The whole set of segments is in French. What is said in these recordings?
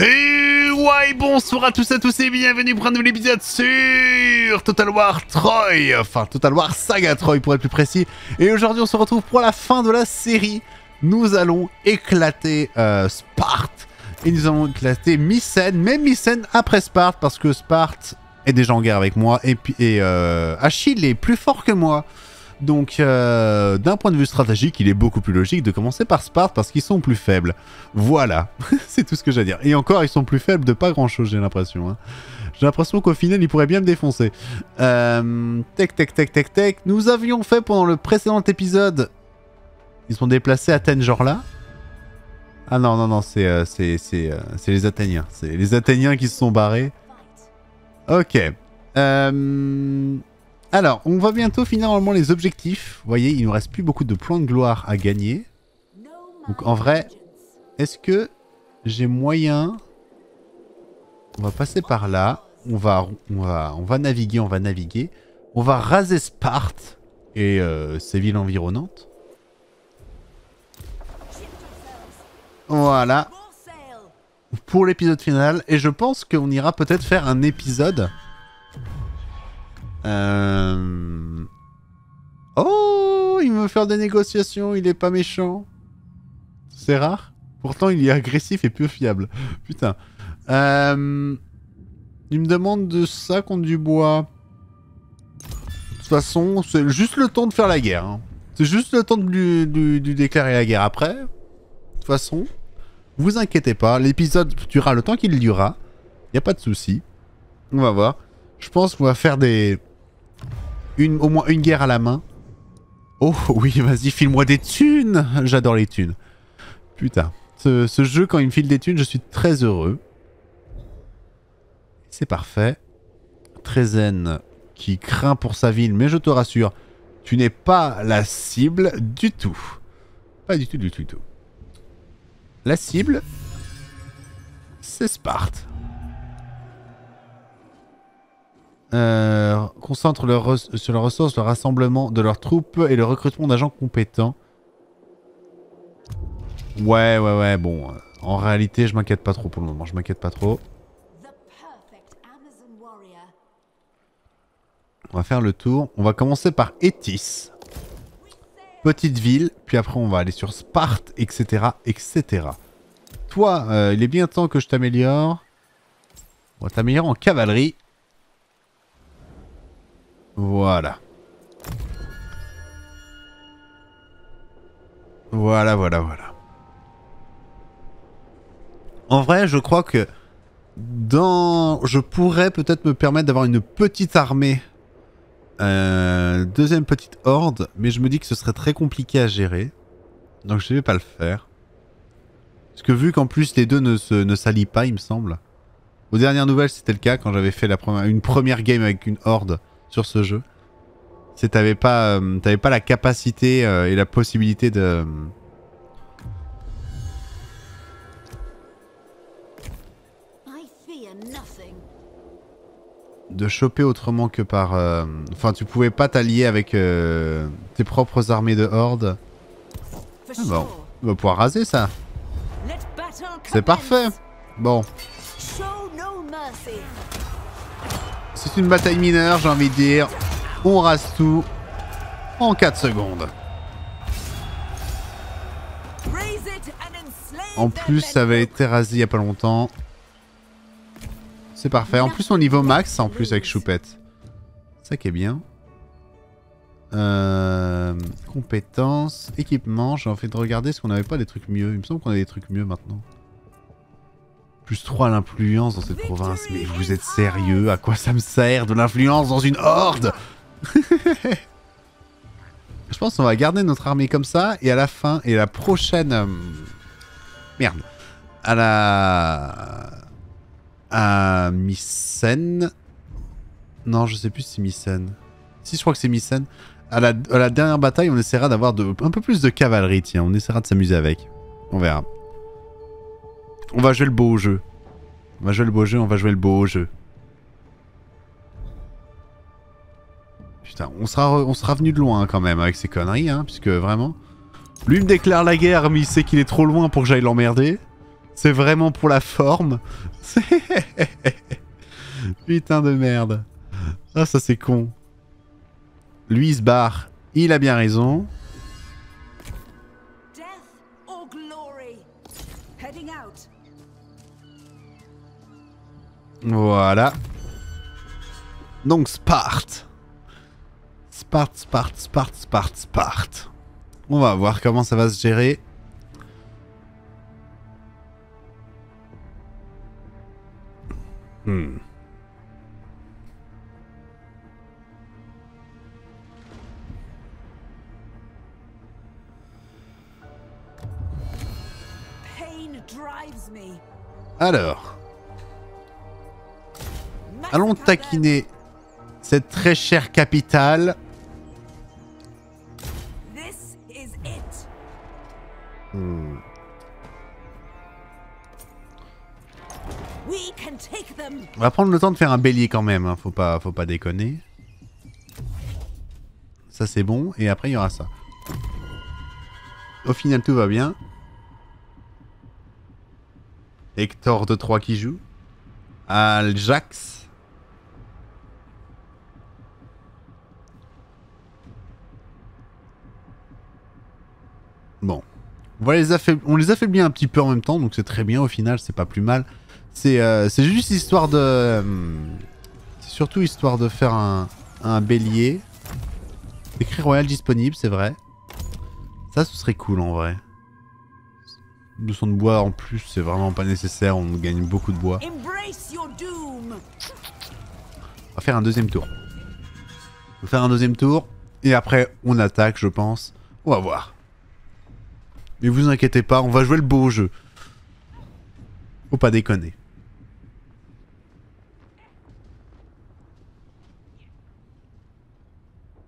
Et ouais, bonsoir à tous et à tous et bienvenue pour un nouvel épisode sur Total War Troy, enfin Total War Saga Troy pour être plus précis. Et aujourd'hui on se retrouve pour la fin de la série. Nous allons éclater euh, Sparte et nous allons éclater Mycène, même Mycène après Sparte parce que Sparte est déjà en guerre avec moi et euh, Achille est plus fort que moi. Donc, euh, d'un point de vue stratégique, il est beaucoup plus logique de commencer par Sparte parce qu'ils sont plus faibles. Voilà, c'est tout ce que j'ai à dire. Et encore, ils sont plus faibles de pas grand chose, j'ai l'impression. hein. J'ai l'impression qu'au final, ils pourraient bien me défoncer. Tech, tech, tech, tech, tech. Nous avions fait pendant le précédent épisode. Ils sont déplacés à Athènes, genre là Ah non, non, non, c'est euh, euh, les Athéniens. C'est les Athéniens qui se sont barrés. Ok. Euh, alors, on va bientôt finir normalement les objectifs. Vous voyez, il nous reste plus beaucoup de points de gloire à gagner. Donc en vrai, est-ce que j'ai moyen? On va passer par là. On va, on va, on va naviguer, on va naviguer. On va raser Sparte et euh, ses villes environnantes. Voilà pour l'épisode final. Et je pense qu'on ira peut-être faire un épisode. Euh... Oh, il veut faire des négociations, il est pas méchant. C'est rare. Pourtant, il est agressif et peu fiable. Putain. Euh... Il me demande de ça contre du bois. De toute façon, c'est juste le temps de faire la guerre. hein. C'est juste le temps de déclarer la guerre après. De toute façon, vous inquiétez pas, l'épisode durera le temps qu'il durera. Y a pas de souci. On va voir. Je pense qu'on va faire des... Une, au moins une guerre à la main. Oh oui, vas-y, file-moi des thunes J'adore les thunes. Putain. Ce, ce jeu, quand il me file des thunes, je suis très heureux. C'est parfait. Trezen, qui craint pour sa ville, mais je te rassure, tu n'es pas la cible du tout. Pas du tout, du tout, du tout. La cible, c'est Sparte. Euh, concentre leur res- sur leurs ressources, le rassemblement de leurs troupes et le recrutement d'agents compétents. Ouais, ouais, ouais, bon. euh, En réalité, je m'inquiète pas trop pour le moment. Je m'inquiète pas trop. On va faire le tour. On va commencer par Etis. Petite ville, puis après on va aller sur Sparte, etc. etc. Toi, euh, il est bien temps que je t'améliore. On va t'améliorer en cavalerie. Voilà. Voilà, voilà, voilà. En vrai, je crois que dans... Je pourrais peut-être me permettre d'avoir une petite armée. Euh, deuxième petite horde. Mais je me dis que ce serait très compliqué à gérer. Donc je vais pas le faire. Parce que vu qu'en plus les deux ne se ne s'allient pas, il me semble. Aux dernières nouvelles, c'était le cas quand j'avais fait une première game avec une horde sur ce jeu. C'est t'avais pas, euh, t'avais pas la capacité euh, et la possibilité de... de choper autrement que par... euh, Enfin, tu pouvais pas t'allier avec euh, tes propres armées de horde. Ah bon, on va pouvoir raser ça. C'est parfait. Bon, c'est une bataille mineure, j'ai envie de dire. On rase tout en 4 secondes. En plus, ça avait été rasé il y a pas longtemps. C'est parfait. En plus, mon niveau max, en plus avec Choupette. Ça qui est bien. Euh, compétences, équipement. J'ai envie de regarder si on n'avait pas des trucs mieux. Il me semble qu'on a des trucs mieux maintenant. Plus 3 à l'influence dans cette province. Mais vous êtes sérieux? À quoi ça me sert de l'influence dans une horde? Je pense qu'on va garder notre armée comme ça. Et à la fin, et la prochaine... euh, Merde. À la... À Mycène. Non, je sais plus si c'est Mycène. Si, je crois que c'est Mycène. À la, dernière bataille, on essaiera d'avoir un peu plus de cavalerie, tiens. On essaiera de s'amuser avec. On verra. On va jouer le beau jeu. On va jouer le beau jeu, on va jouer le beau jeu. Putain, on sera, venu de loin quand même avec ces conneries, hein, puisque vraiment... Lui me déclare la guerre, mais il sait qu'il est trop loin pour que j'aille l'emmerder. C'est vraiment pour la forme. Putain de merde. Ah, ça c'est con. Lui il se barre. Il a bien raison. Voilà. Donc Sparte. Sparte, Sparte, Sparte, Sparte, Sparte. On va voir comment ça va se gérer. Hmm. Pain drives me. Alors, allons taquiner cette très chère capitale. Them. On va prendre le temps de faire un bélier quand même, hein. faut, pas, faut pas déconner. Ça c'est bon, et après il y aura ça. Au final tout va bien. Hector de 3 qui joue. Aljax. Bon. On, les on les affaiblit un petit peu en même temps, donc c'est très bien au final, c'est pas plus mal. C'est euh, juste histoire de... euh, c'est surtout histoire de faire un, un bélier. Écrit royal disponible, c'est vrai. Ça, ce serait cool en vrai. 200 de bois en plus, c'est vraiment pas nécessaire, on gagne beaucoup de bois. On va faire un deuxième tour. On va faire un deuxième tour. Et après, on attaque, je pense. On va voir. Mais vous inquiétez pas, on va jouer le beau jeu. Faut pas déconner.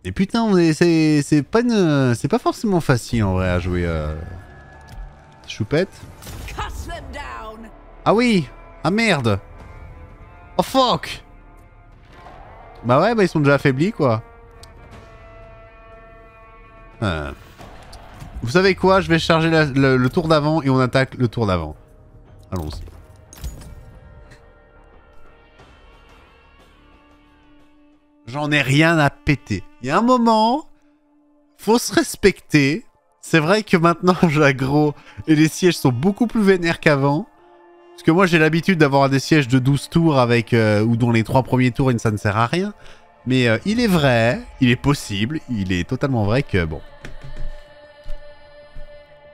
Et putain, c'est c'est pas une, c'est pas forcément facile en vrai à jouer. Euh... Choupette. Ah oui Ah merde Oh fuck Bah ouais, bah ils sont déjà affaiblis quoi. Euh. Vous savez quoi Je vais charger le, tour d'avant et on attaque le tour d'avant. Allons-y. J'en ai rien à péter. Il y a un moment, faut se respecter. C'est vrai que maintenant j'aggro et les sièges sont beaucoup plus vénères qu'avant. Parce que moi j'ai l'habitude d'avoir des sièges de 12 tours avec euh, ou dont les trois premiers tours ça ne sert à rien. Mais euh, il est vrai, il est possible, il est totalement vrai que bon.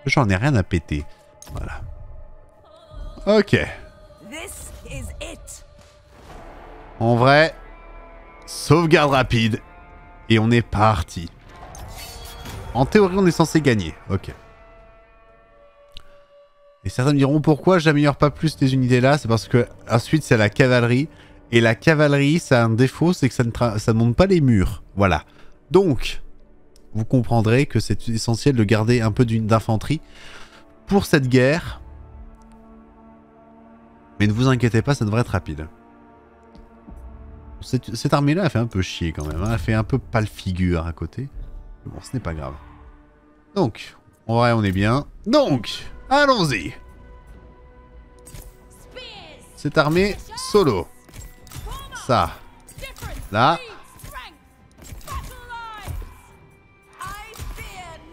J'en ai rien à péter. Voilà. Ok. En vrai, sauvegarde rapide. Et on est parti. En théorie, on est censé gagner. Ok. Et certains me diront pourquoi j'améliore pas plus les unités là? C'est parce que ensuite c'est la cavalerie. Et la cavalerie, ça a un défaut, c'est que ça ne, tra- ça ne monte pas les murs. Voilà. Donc, vous comprendrez que c'est essentiel de garder un peu d'infanterie pour cette guerre. Mais ne vous inquiétez pas, ça devrait être rapide. Cette, armée-là, elle fait un peu chier quand même. hein. Elle fait un peu pâle figure à côté. Bon, ce n'est pas grave. Donc, on est bien. Donc, allons-y. Cette armée solo. Ça. Là.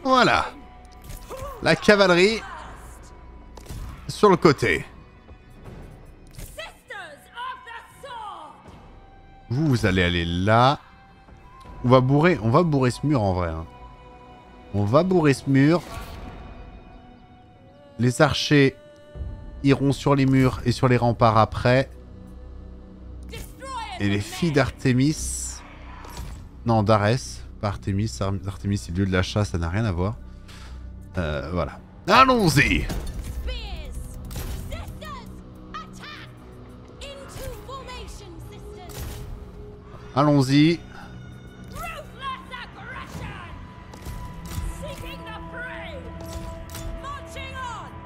Voilà. La cavalerie sur le côté. Vous, vous allez aller là. On va bourrer, on va bourrer ce mur en vrai. hein. On va bourrer ce mur. Les archers iront sur les murs et sur les remparts après. Et les filles d'Artémis... Non, d'Arès. Pas Artémis. Ar- Artémis, c'est lieu de la chasse, ça n'a rien à voir. Euh, voilà. Allons-y Allons-y.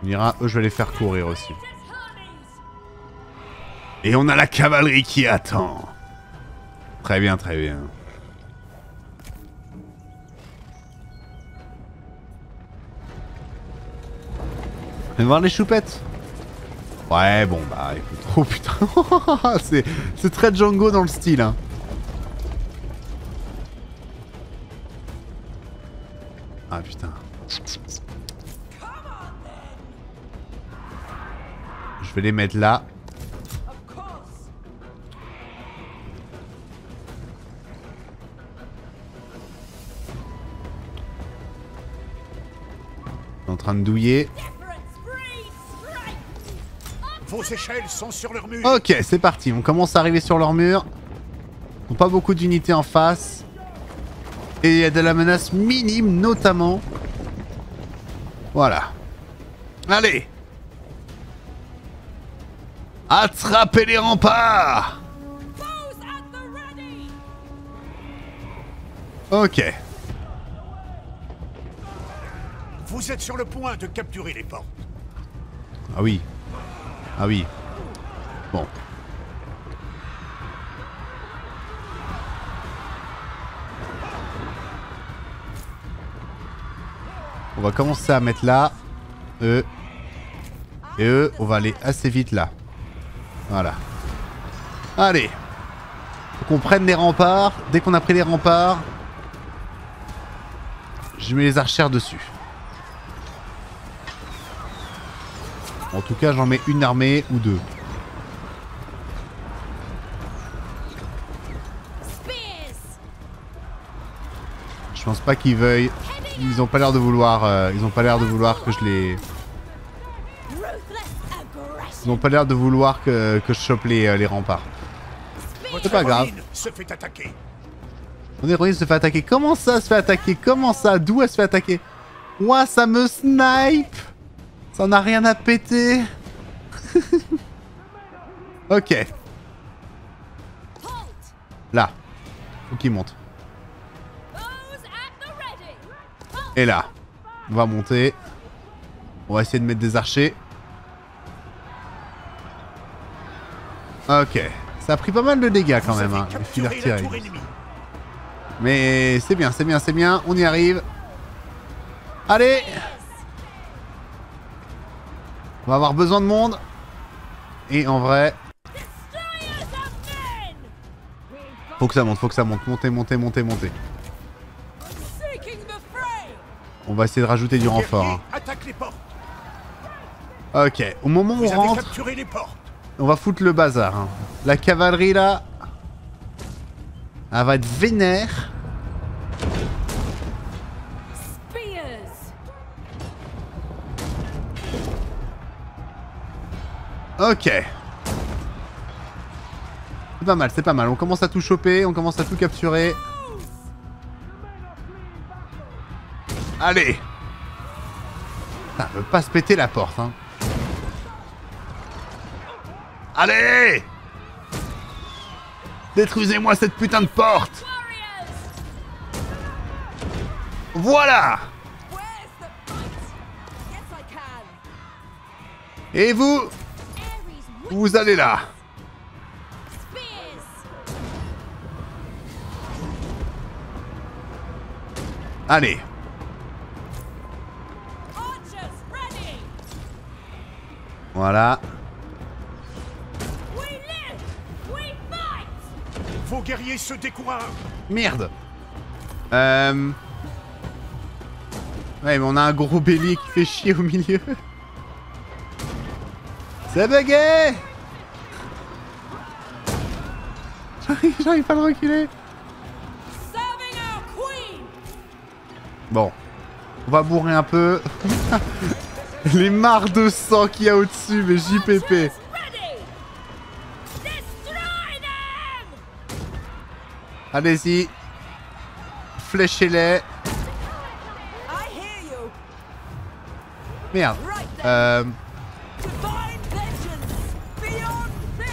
On ira, eux, je vais les faire courir aussi. Et on a la cavalerie qui attend. Très bien, très bien. Viens voir les choupettes. Ouais, bon, bah écoute. Oh putain, c'est très Django dans le style. Hein. Ah putain. Je vais les mettre là. En train de douiller. Different spree strike. Vos échelles sont sur leur mur. Ok, c'est parti. On commence à arriver sur leur mur. Ils n'ont pas beaucoup d'unités en face. Et il y a de la menace minime, notamment. Voilà. Allez Attrapez les remparts. Ok. Vous êtes sur le point de capturer les portes. Ah oui. Ah oui. Bon. On va commencer à mettre là. Eux. Et eux, on va aller assez vite là. Voilà. Allez. Faut qu'on prenne les remparts. Dès qu'on a pris les remparts, je mets les archères dessus. En tout cas, j'en mets une armée ou deux. Je pense pas qu'ils veuillent. Ils ont pas l'air de vouloir. euh, ils ont pas l'air de vouloir que je les. Ils ont pas l'air de vouloir que, que je chope les, euh, les remparts. C'est pas grave. Héroïne se fait attaquer. Mon héroïne se fait attaquer. Comment ça se fait attaquer? Comment ça? D'où elle se fait attaquer? Ouah, ça me snipe Ça n'a rien à péter Ok, là. Faut qu'il monte. Et là. On va monter. On va essayer de mettre des archers. Ok. Ça a pris pas mal de dégâts quand Vous même, hein, les. Mais c'est bien, c'est bien, c'est bien. On y arrive. Allez On va avoir besoin de monde. Et en vrai, faut que ça monte, faut que ça monte. Montez, montez, montez, montez. On va essayer de rajouter du renfort. Hein. Ok, au moment où on rentre, on va foutre le bazar. hein. La cavalerie là, elle va être vénère. Ok. C'est pas mal, c'est pas mal. On commence à tout choper, on commence à tout capturer. Allez elle veut pas se péter la porte, hein. Allez Détruisez-moi cette putain de porte. Voilà. Et vous. Vous allez là. Allez. Voilà. Vos guerriers se découragent. Merde Euh... Ouais, mais on a un gros bélier qui fait chier au milieu. C'est bugué J'arrive j'arrive pas à le reculer. Bon. On va bourrer un peu. Les mares de sang qu'il y a au-dessus, mais JPP. Ready. Destroy them. Allez-y. Fléchez-les. Merde. Euh...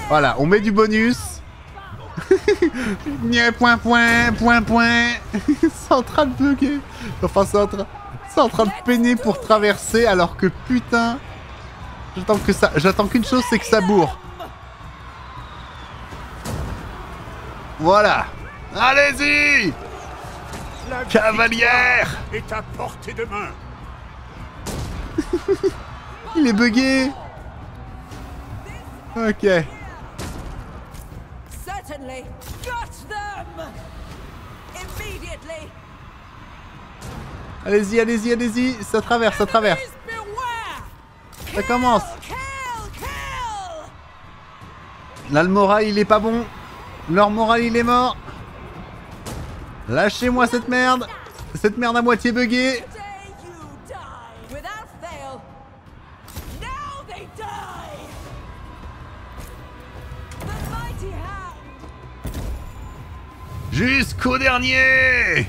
Voilà, on met du bonus. Point, point, point, point. c'est en train de bugger. Enfin, c'est en, train... c'est en train de peiner pour traverser alors que putain. J'attends que ça. J'attends qu'une chose, c'est que ça bourre. Voilà. Allez-y La Cavalière est à portée de main. Il est bugué Ok. Certainly. Got them! Immediately! Allez-y, allez-y, allez-y. Ça traverse, ça traverse. Ça commence. Là, le moral, il est pas bon. Leur moral, il est mort. Lâchez-moi cette merde. Cette merde à moitié buggée. Jusqu'au dernier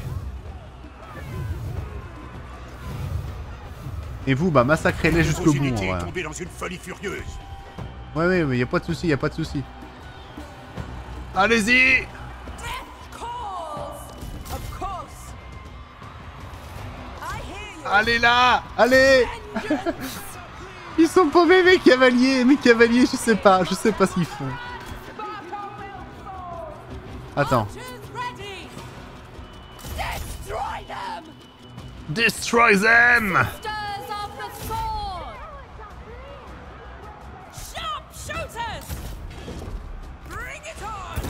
Et vous, bah massacrez-les jusqu'au bout. en unités vrai. tombées dans une folie furieuse. Ouais, ouais, mais y a pas de souci, y a pas de souci. Allez-y! Allez là Allez! Ils sont paumés mes cavaliers Mes cavaliers, je sais pas, je sais pas ce qu'ils font. Attends. It on!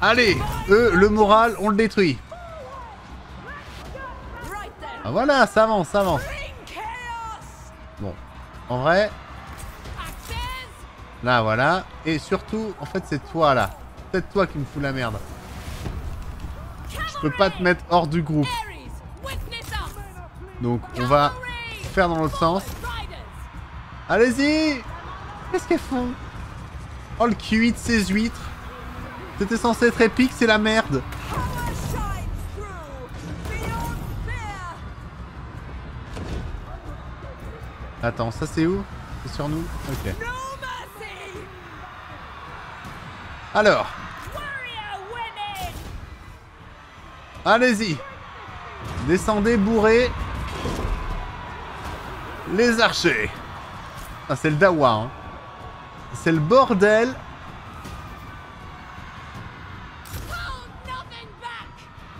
Allez Eux, le moral, on le détruit. Ah voilà, ça avance, ça avance. Bon. En vrai, là, voilà. Et surtout, en fait, c'est toi, là. C'est toi qui me fous la merde. Je peux pas te mettre hors du groupe. Donc, on va faire dans l'autre sens. Allez-y Qu'est-ce qu'elles font? Oh, le QI de ces huîtres. C'était censé être épique, c'est la merde. Attends, ça c'est où? C'est sur nous? Ok. Alors, allez-y Descendez, bourrez Les archers Ah, c'est le dawa, hein. C'est le bordel!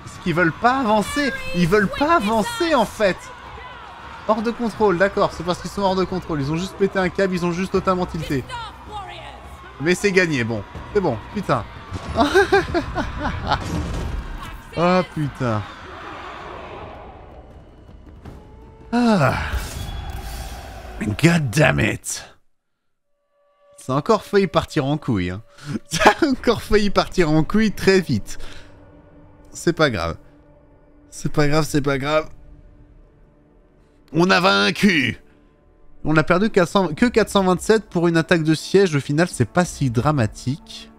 Parce qu'ils veulent pas avancer Ils veulent pas avancer, en fait Hors de contrôle, d'accord, c'est parce qu'ils sont hors de contrôle. Ils ont juste pété un câble, ils ont juste totalement tilté. Mais c'est gagné, bon. C'est bon, putain. oh putain. Ah. God damn it. Ça a encore failli partir en couille. Hein. Ça a encore failli partir en couille très vite. C'est pas grave. C'est pas grave, c'est pas grave. On a vaincu On a perdu 400 que 427 pour une attaque de siège. Au final, c'est pas si dramatique.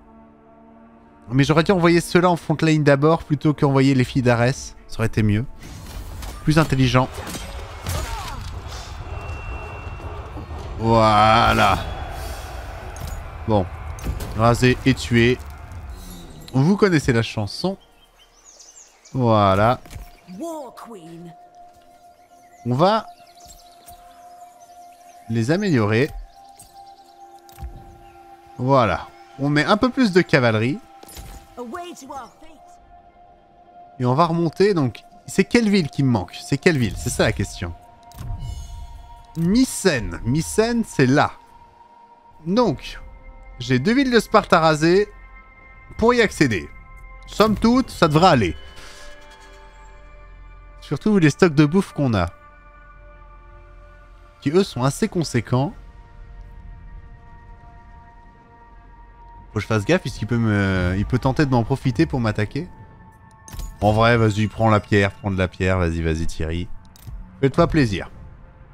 Mais j'aurais dû envoyer ceux-là en front line d'abord plutôt qu'envoyer les filles d'Ares. Ça aurait été mieux. Plus intelligent. Voilà. Bon. Rasé et tué. Vous connaissez la chanson. Voilà. On va les améliorer. Voilà. On met un peu plus de cavalerie. Et on va remonter. Donc, c'est quelle ville qui me manque? C'est quelle ville? C'est ça la question. Mycène. Mycène, c'est là. Donc, j'ai deux villes de Sparte à raser pour y accéder. Somme toute, ça devrait aller. Surtout les stocks de bouffe qu'on a. Qui eux sont assez conséquents. Faut que je fasse gaffe puisqu'il peut me... Tenter de m'en profiter pour m'attaquer. En vrai, vas-y, prends la pierre, prends de la pierre, vas-y, vas-y Thierry. Fais-toi plaisir.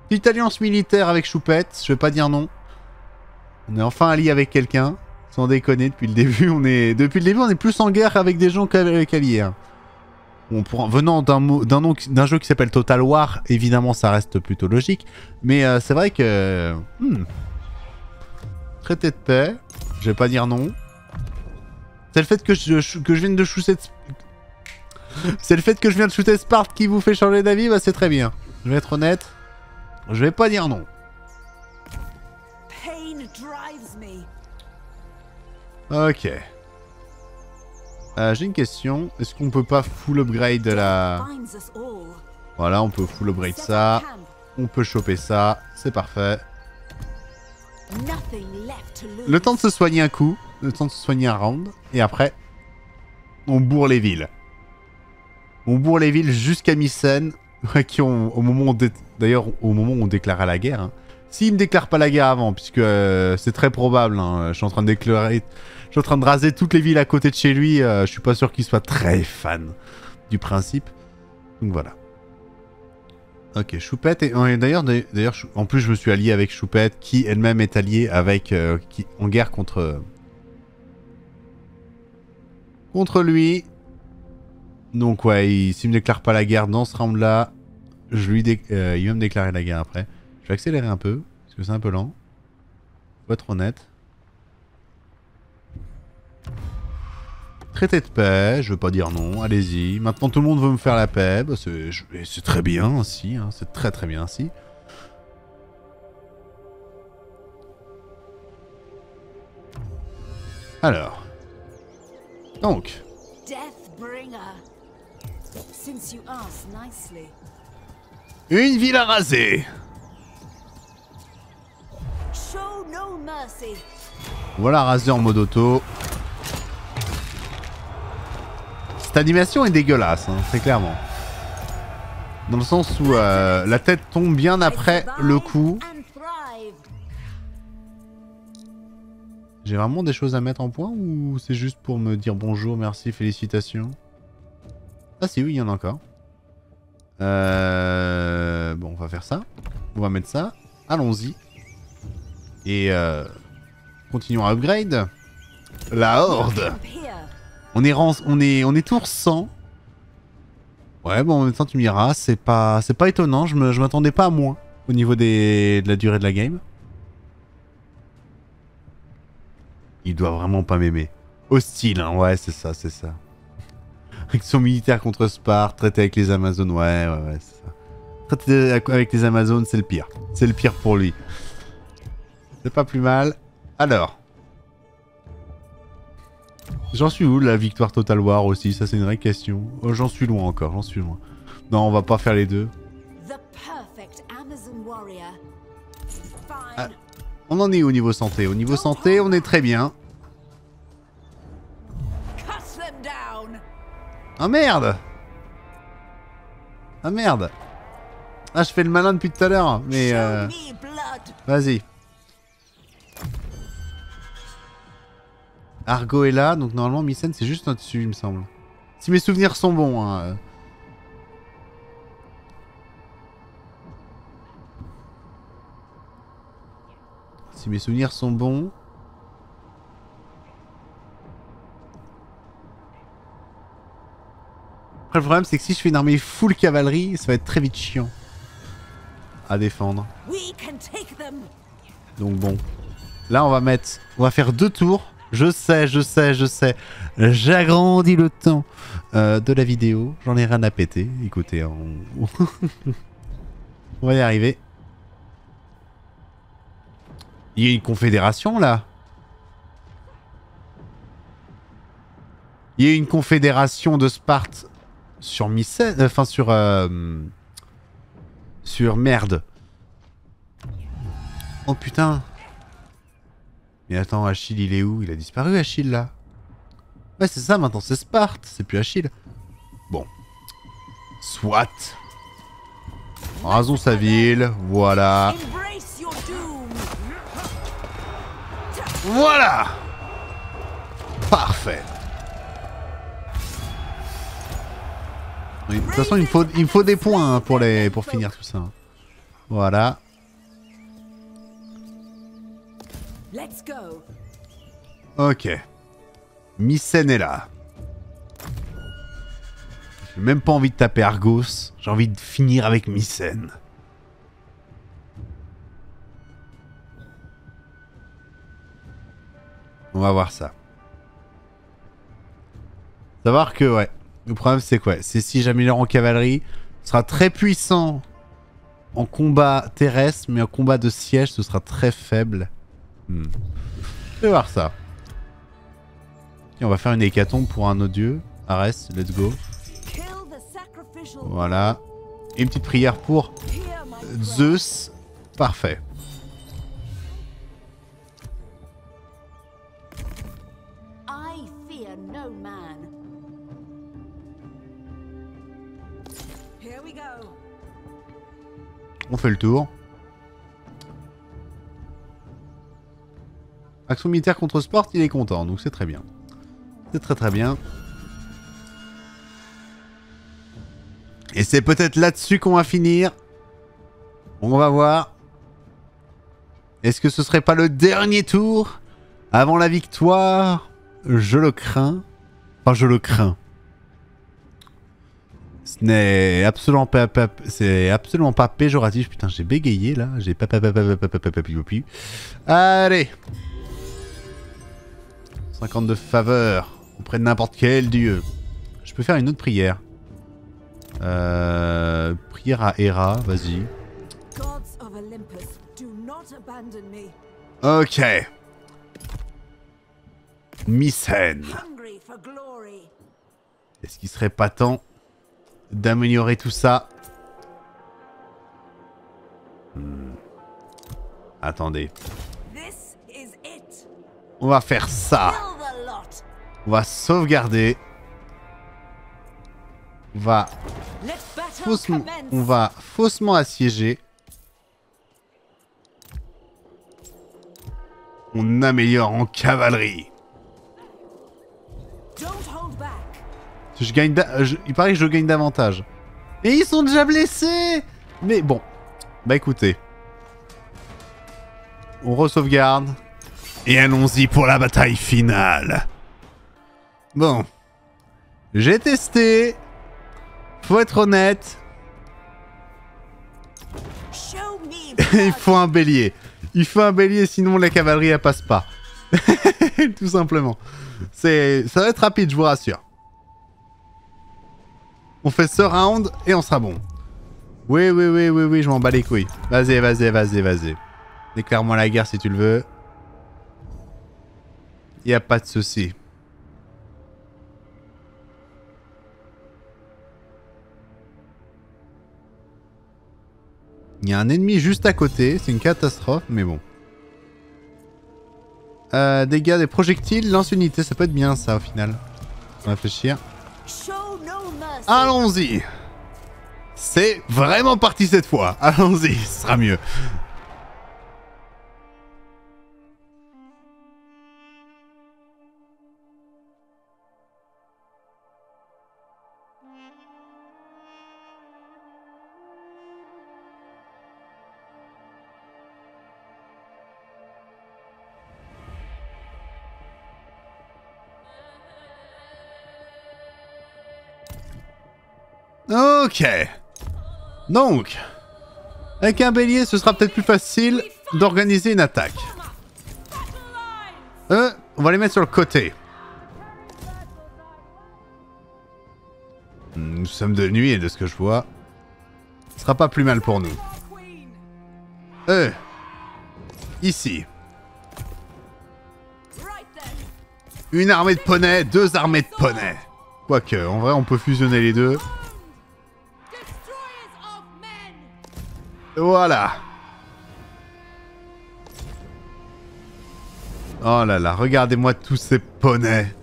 Petite alliance militaire avec Choupette, je vais pas dire non. On est enfin allié avec quelqu'un. Sans déconner, depuis le début, on est... Depuis le début, on est plus en guerre avec des gens qu'avec pour... Venant d'un jeu qui s'appelle Total War, évidemment, ça reste plutôt logique. Mais euh, c'est vrai que... hmm. Traité de paix, je vais pas dire non. C'est le fait que je, que je vienne de shooter... C'est le fait que je viens de shooter Sparte qui vous fait changer d'avis, bah c'est très bien. Je vais être honnête, je vais pas dire non. Ok. Euh, J'ai une question. Est-ce qu'on peut pas full upgrade la... Voilà, on peut full upgrade ça. On peut choper ça. C'est parfait. Le temps de se soigner un coup, le temps de se soigner un round, et après, on bourre les villes. On bourre les villes jusqu'à Mycène, qui ont, au moment où on d'ailleurs au moment où on déclara la guerre. Hein. S'il me déclare pas la guerre avant, puisque euh, c'est très probable, hein, je suis en train de raser toutes les villes à côté de chez lui, euh, je suis pas sûr qu'il soit très fan du principe. Donc voilà. Ok, Choupette et d'ailleurs d'ailleurs en plus je me suis allié avec Choupette qui elle-même est alliée avec euh, en guerre contre contre lui. Donc ouais, il- s'il me déclare pas la guerre dans ce round là, je lui euh, il va me déclarer la guerre après. Je vais accélérer un peu parce que c'est un peu lent. Faut être honnête. Traité de paix, je veux pas dire non, allez-y. Maintenant tout le monde veut me faire la paix, bah, c'est très bien ainsi, hein, c'est très très bien ainsi. Alors. Donc, Deathbringer. Since you asked nicely. Une ville à raser. Voilà raser en mode auto. Cette animation est dégueulasse, hein, très clairement. Dans le sens où euh, la tête tombe bien après le coup. J'ai vraiment des choses à mettre en point ou c'est juste pour me dire bonjour, merci, félicitations? Ah si, oui, il y en a encore. Euh... Bon, on va faire ça. On va mettre ça. Allons-y. Et euh... continuons à upgrade. La horde. On est, on est, on est tour 100. Ouais, bon, en même temps, tu me diras, c'est pas, pas étonnant. Je me- je m'attendais pas à moins au niveau des, de la durée de la game. Il doit vraiment pas m'aimer. Hostile, hein, ouais, c'est ça, c'est ça. Action militaire contre Sparte, traité avec les Amazones, ouais, ouais, ouais, c'est ça. Traité avec les Amazones, c'est le pire. C'est le pire pour lui. C'est pas plus mal. Alors. J'en suis où la victoire Total War aussi? Ça c'est une vraie question. Oh, j'en suis loin encore, j'en suis loin. Non, on va pas faire les deux. Ah. On en est au niveau santé? Au niveau santé, on est très bien. Ah merde Ah merde Ah je fais le malin depuis tout à l'heure, mais euh, vas-y. Argo est là, donc normalement Mycène c'est juste au-dessus il me semble. Si mes souvenirs sont bons. Hein. euh. Si mes souvenirs sont bons. Après le problème c'est que si je fais une armée full cavalerie, ça va être très vite chiant à défendre. Donc bon. Là, on va mettre... On va faire deux tours. Je sais, je sais, je sais. J'agrandis le temps euh, de la vidéo. J'en ai rien à péter. Écoutez, hein, on... on va y arriver. Il y a une confédération, là Il y a une confédération de Sparte sur Mycène... Enfin, sur... euh, sur merde. Oh putain Mais attends, Achille il est où? Il a disparu Achille là Ouais c'est ça maintenant, c'est Sparte, c'est plus Achille. Bon. Soit. Rasons sa ville, voilà. Voilà Parfait De toute façon, il me faut, il me faut des points hein, pour, les, pour finir tout ça. Voilà. Let's go. Ok. Mycène est là. J'ai même pas envie de taper Argos. J'ai envie de finir avec Mycène. On va voir ça. Savoir que, ouais. Le problème, c'est quoi? C'est si j'améliore en cavalerie, ce sera très puissant en combat terrestre, mais en combat de siège, ce sera très faible. Hmm. Je vais voir ça. Et on va faire une hécatombe pour un autre dieu. Arès, let's go. Voilà. Et une petite prière pour. Zeus. Parfait. On fait le tour. Action militaire contre sport, il est content, donc c'est très bien. C'est très très bien. Et c'est peut-être là-dessus qu'on va finir. On va voir. Est-ce que ce serait pas le dernier tour avant la victoire? Je le crains. Enfin, je le crains n'est absolument pas, c'est absolument pas péjoratif. Putain, j'ai bégayé là, j'ai pas Allez. 50 de auprès de n'importe quel dieu. Je peux faire une autre prière. Euh, prière à Hera, vas-y. Ok. Miss Est-ce qu'il serait pas temps d'améliorer tout ça Hmm. Attendez. On va faire ça. On va sauvegarder. On va faussement, on va faussement assiéger. On améliore en cavalerie. Je gagne da- je- il paraît que je gagne davantage. Et ils sont déjà blessés Mais bon. Bah écoutez. On re-sauvegarde. Et allons-y pour la bataille finale. Bon. J'ai testé. Faut être honnête. Il faut un bélier. Il faut un bélier, sinon la cavalerie elle passe pas. Tout simplement. C'est, ça va être rapide, je vous rassure. On fait ce round et on sera bon. Oui, oui, oui, oui, oui, je m'en bats les couilles. Vas-y, vas-y, vas-y, vas-y. Déclare-moi la guerre si tu le veux. Y a pas de souci. Il y a un ennemi juste à côté, c'est une catastrophe, mais bon. Euh, dégâts des projectiles, lance-unité, ça peut être bien ça au final. On va réfléchir. Allons-y C'est vraiment parti cette fois. Allons-y, ce sera mieux. Ok. Donc, avec un bélier, ce sera peut-être plus facile d'organiser une attaque. Euh, on va les mettre sur le côté. Hmm, Nous sommes de nuit et de ce que je vois, ce sera pas plus mal pour nous. Euh, ici, une armée de poneys, deux armées de poneys. Quoique, en vrai, on peut fusionner les deux. Voilà. Oh là là, regardez-moi tous ces poneys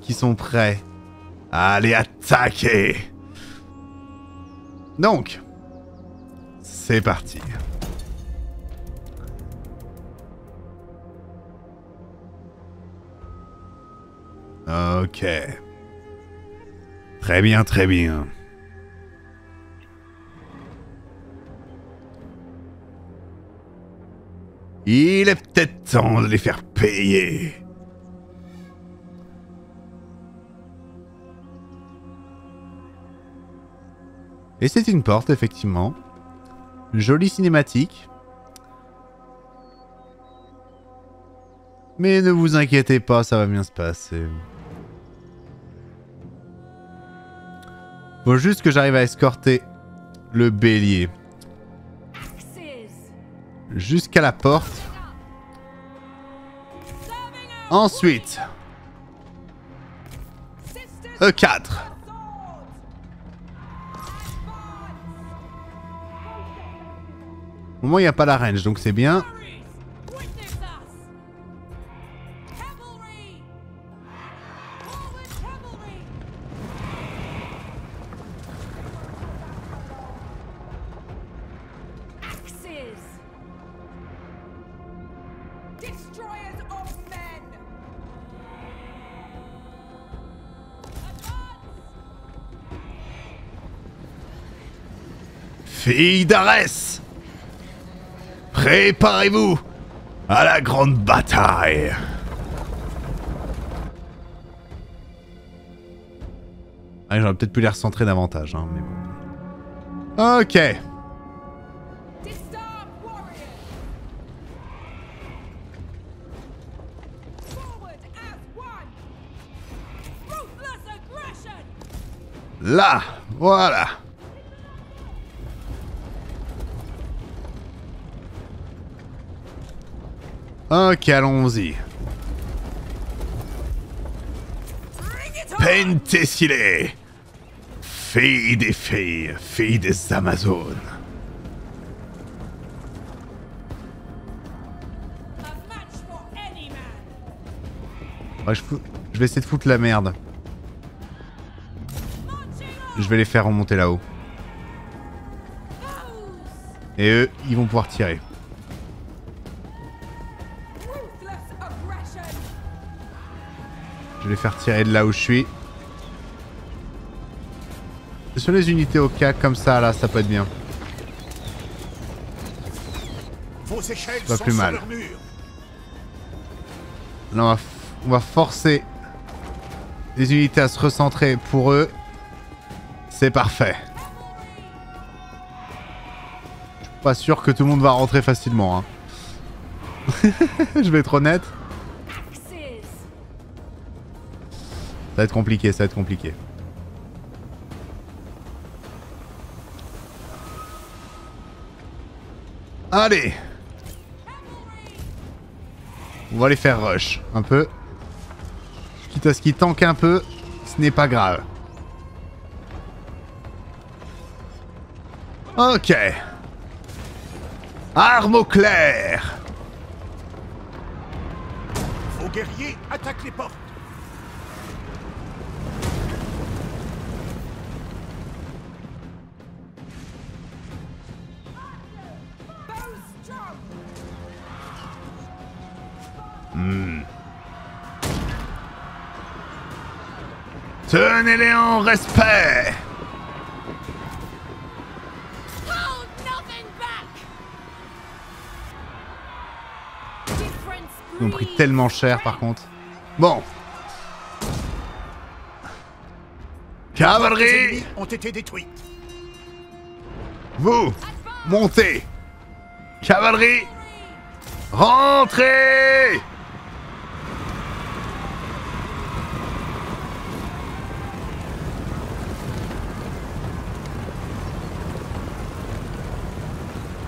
qui sont prêts à aller attaquer. Donc, c'est parti. Ok. Très bien, très bien. Il est peut-être temps de les faire payer. Et c'est une porte, effectivement. Jolie cinématique. Mais ne vous inquiétez pas, ça va bien se passer. Faut juste que j'arrive à escorter le bélier. Jusqu'à la porte. Ensuite, Sisters E4. swords. Au moment, il n'y a pas la range, donc c'est bien. Fille d'Arès Préparez-vous à la grande bataille Ah, j'aurais peut-être pu les recentrer davantage, hein, mais bon. Ok. Là Voilà Ok, allons-y. Pentésilée Fille des filles, fille des Amazones. Je, vais essayer de foutre la merde. Je vais les faire remonter là-haut. Et eux, ils vont pouvoir tirer. Vais les faire tirer de là où je suis. Sur les unités au cas comme ça, là, ça peut être bien. Pas plus mal. Là, on va, on va forcer les unités à se recentrer pour eux. C'est parfait. Je suis pas sûr que tout le monde va rentrer facilement. hein. je vais être honnête. Va être compliqué, ça va être compliqué. Allez On va les faire rush un peu. Quitte à ce qu'ils tankent un peu, ce n'est pas grave. Ok. Arme au clair Vos guerriers attaquent les portes. Tenez-les en respect. Ils ont pris tellement cher par contre. Bon. Cavalerie ennemis ont été détruits. Vous Montez. Cavalerie Rentrez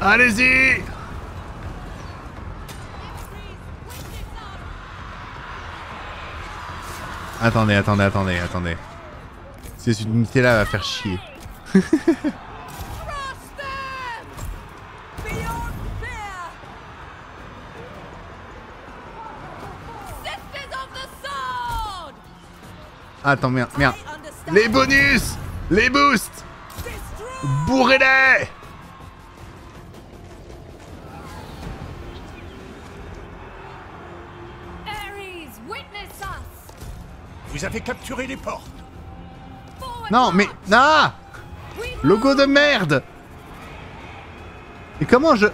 Allez-y Attendez, attendez, attendez, attendez. Cette unité-là va faire chier. Attends, merde, merde. Les bonus Les boosts! Bourrez-les Vous avez capturé les portes. Non, mais... Ah Logo de merde Et comment je...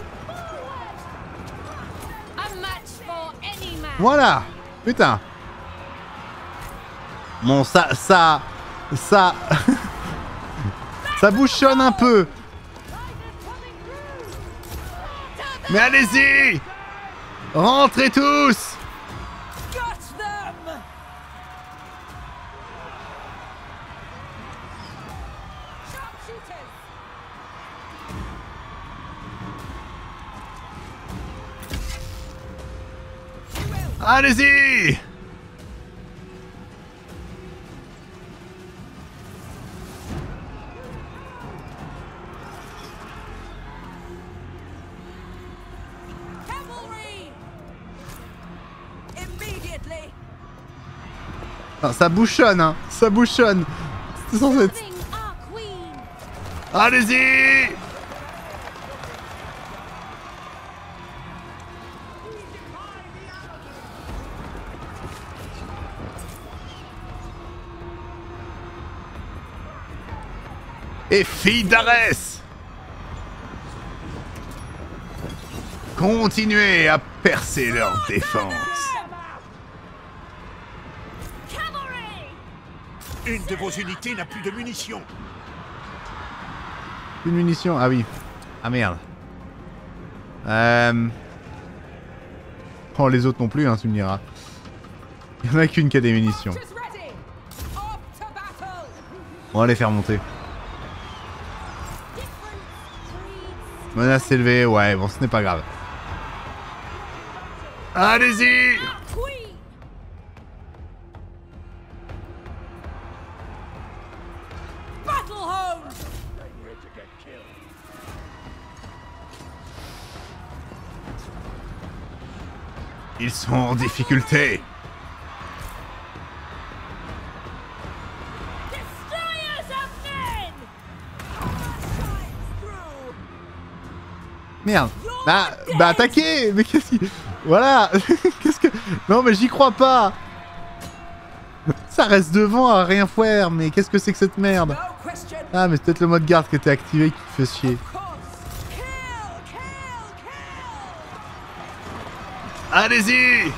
Voilà Putain Bon, ça... Ça... Ça... ça bouchonne un peu Mais allez-y Rentrez tous Allez-y! Ah, Ça bouchonne, hein. Ça bouchonne! Allez-y filles d'Arès. Continuez à percer leur défense. Une de vos unités n'a plus de munitions. Une munition, ah oui. Ah merde. Euh... Oh, les autres non plus, hein, tu me diras. Il y en a qu'une qui a des munitions. On va les faire monter. Menace élevée, ouais, bon, ce n'est pas grave. Allez-y! Ils sont en difficulté. Merde. Bah, bah attaquez Mais qu'est-ce qui... Voilà Qu'est-ce que... Non mais j'y crois pas Ça reste devant à rien faire, mais qu'est-ce que c'est que cette merde! Ah mais c'est peut-être le mode garde qui était activé qui fait chier. Of course! Kill! Kill! Kill! Allez-y!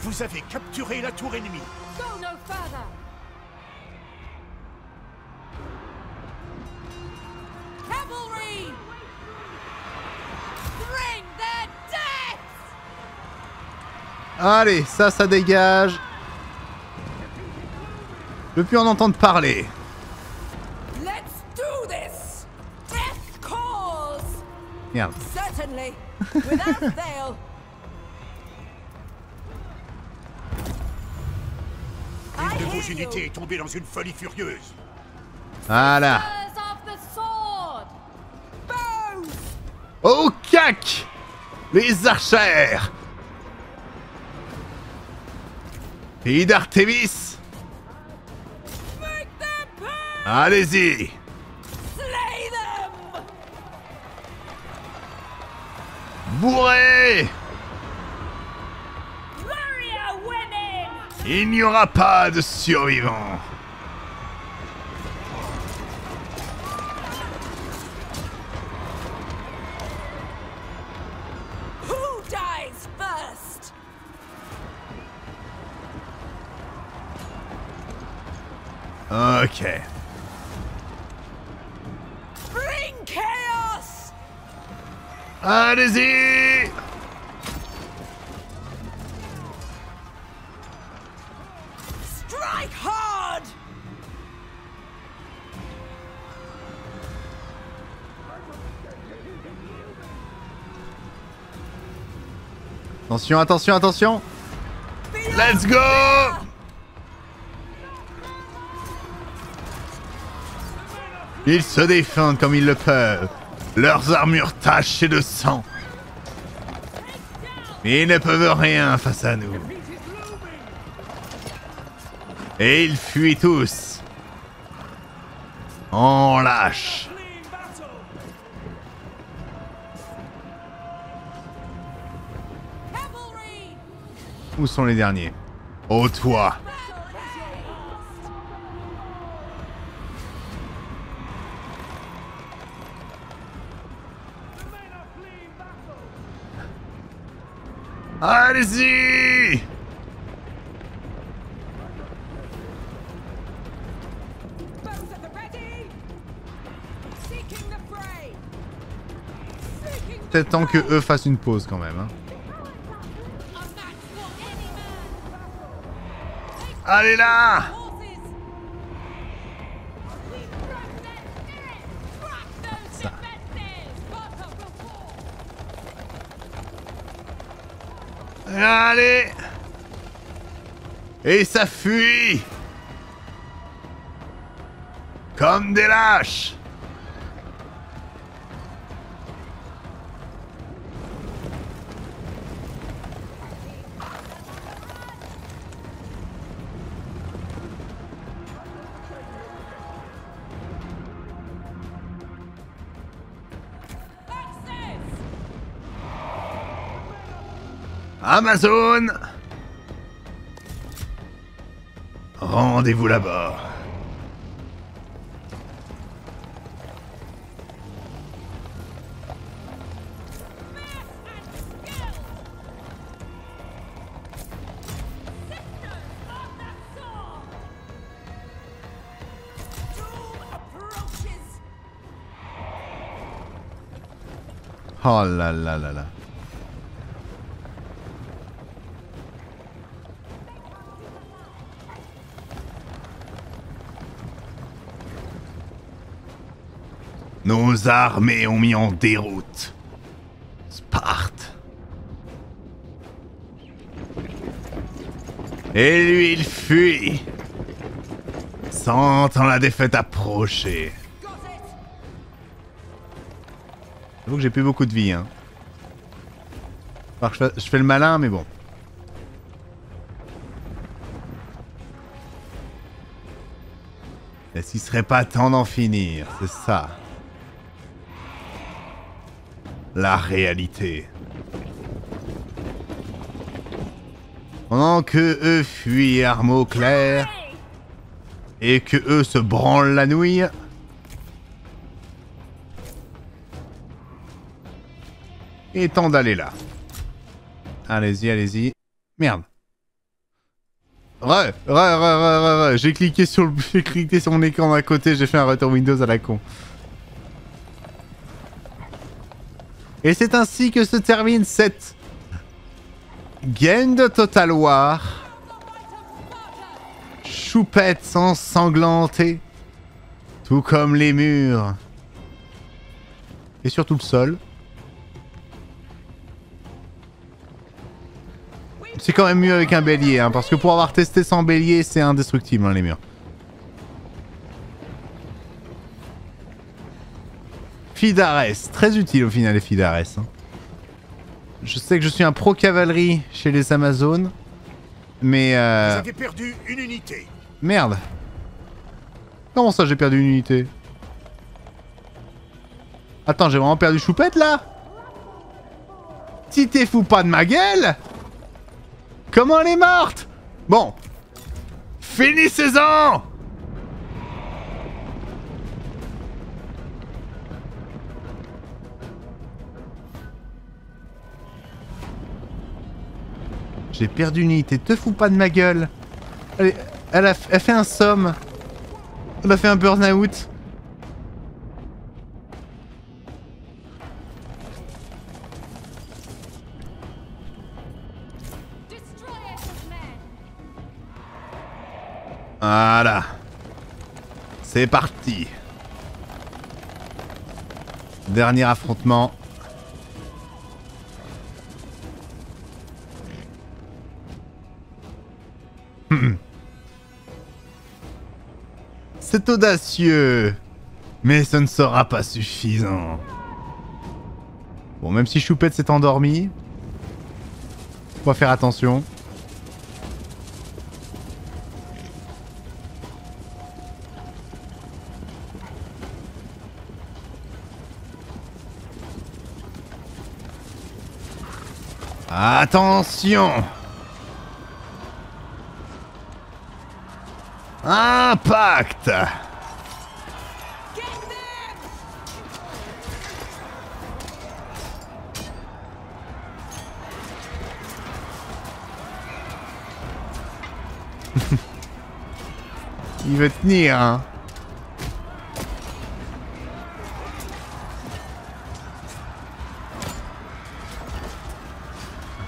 Vous avez capturé la tour ennemie. Allez, ça, ça dégage. Je veux plus en entendre parler. Let's do this! Death calls! Merde. Certainly! Without fail! I Une de vos unités est tombée dans une folie furieuse. Voilà. Au cac Les archères Fille d'Artémis! Allez-y women! Il n'y aura pas de survivants Ok. Bring chaos! Allez-y Strike hard! Attention, attention, attention Let's go Ils se défendent comme ils le peuvent. Leurs armures tachées de sang. Ils ne peuvent rien face à nous. Et ils fuient tous. En lâche. Où sont les derniers? Au toit. Seeking Peut-être temps que eux fassent une pause quand même. hein. Allez là Allez. Et ça fuit. Comme des lâches Amazon Rendez-vous là-bas. Oh là là là là. Nos armées ont mis en déroute Sparte. Et lui, il fuit, sentant la défaite approcher. J'avoue que j'ai plus beaucoup de vie, hein. Je fais le malin, mais bon. Est-ce qu'il serait pas temps d'en finir C'est ça. La réalité. Pendant que eux fuient au clair et que eux se branlent la nouille, il est temps d'aller là. Allez-y, allez-y. Merde. Ouais, ouais, ouais, ouais, ouais. J'ai cliqué sur le, j'ai cliqué sur mon écran d'à côté, j'ai fait un retour Windows à la con. Et c'est ainsi que se termine cette game de Total War. Choupette ensanglantée. Tout comme les murs. Et surtout le sol. C'est quand même mieux avec un bélier, hein, parce que pour avoir testé sans bélier, c'est indestructible, hein, les murs. Fidares, très utile au final les Fidares. hein. Je sais que je suis un pro cavalerie chez les Amazones, mais Vous euh... avez perdu une unité. Merde. Comment ça j'ai perdu une unité? Attends, j'ai vraiment perdu Choupette là? Si t'es fou pas de ma gueule Comment elle est morte? Bon. Finissez-en J'ai perdu une unité, te fous pas de ma gueule elle, a fait un somme. Elle a fait un burn-out. Voilà. C'est parti. Dernier affrontement. C'est audacieux. Mais ce ne sera pas suffisant. Bon, même si Choupette s'est endormi, faut faire attention. Attention Impact. Il veut tenir, hein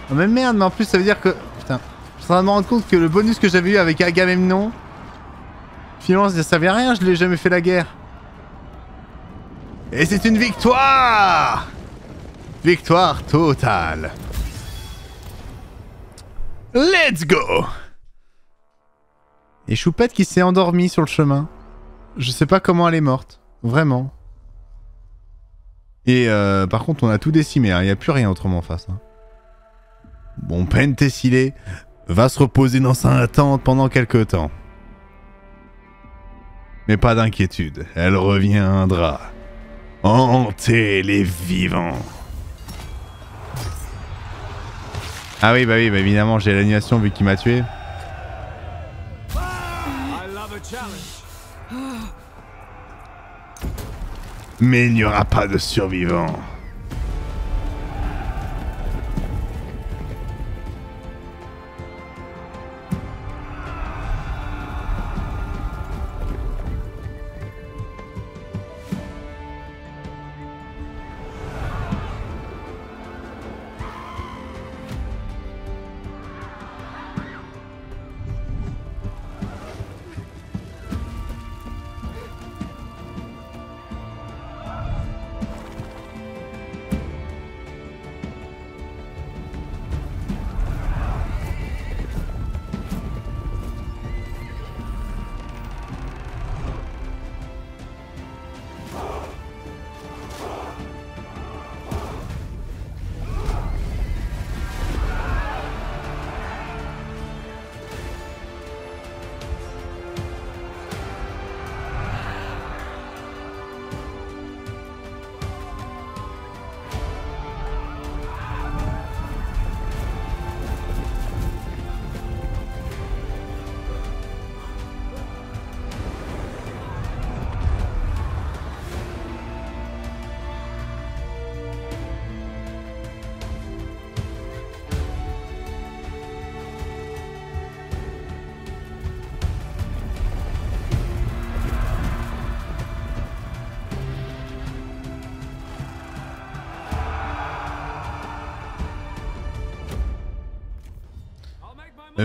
Oh, mais merde, mais en plus ça veut dire que... Putain, je suis en train de me rendre compte que le bonus que j'avais eu avec Agamemnon... Finalement ça servait à rien, je l'ai jamais fait la guerre. Et c'est une victoire Victoire totale. Let's go Et Choupette qui s'est endormie sur le chemin. Je sais pas comment elle est morte. Vraiment. Et euh, par contre, on a tout décimé. Il n'y a plus rien autrement en face. hein. Bon, Pentessilé va se reposer dans sa tente pendant quelques temps. Mais pas d'inquiétude, elle reviendra. Hanter les vivants. Ah oui, bah oui, bah évidemment, j'ai l'animation vu qu'il m'a tué. Mais il n'y aura pas de survivants.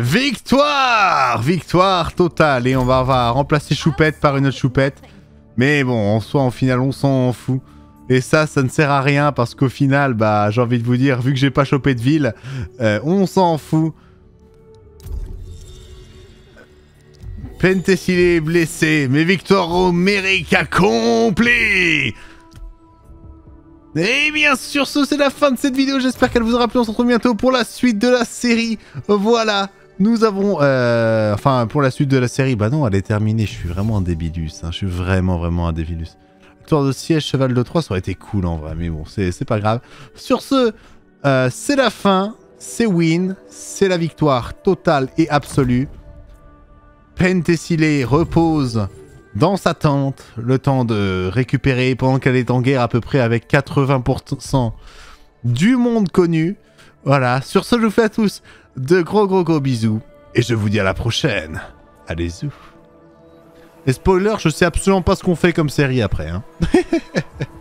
Victoire Victoire totale Et on va, remplacer Choupette par une autre Choupette. Mais bon, en soi, en final, on s'en fout. Et ça, ça ne sert à rien parce qu'au final, bah, j'ai envie de vous dire, vu que j'ai pas chopé de ville, euh, on s'en fout. Pentessilé est blessé, mais victoire homérique accomplie et bien sûr, ce c'est la fin de cette vidéo. J'espère qu'elle vous aura plu. On se retrouve bientôt pour la suite de la série. Voilà. Nous avons... Euh, enfin, pour la suite de la série. Bah non, elle est terminée. Je suis vraiment un débilus. Hein. Je suis vraiment, vraiment un débilus. Tour de siège, cheval de 3, ça aurait été cool en vrai. Mais bon, c'est pas grave. Sur ce, euh, c'est la fin. C'est win. C'est la victoire totale et absolue. Pentessilé repose dans sa tente, le temps de récupérer pendant qu'elle est en guerre à peu près avec 80% du monde connu. Voilà, sur ce je vous fais à tous de gros gros gros bisous et je vous dis à la prochaine. Allez-y. Et spoiler, je sais absolument pas ce qu'on fait comme série après. Hein.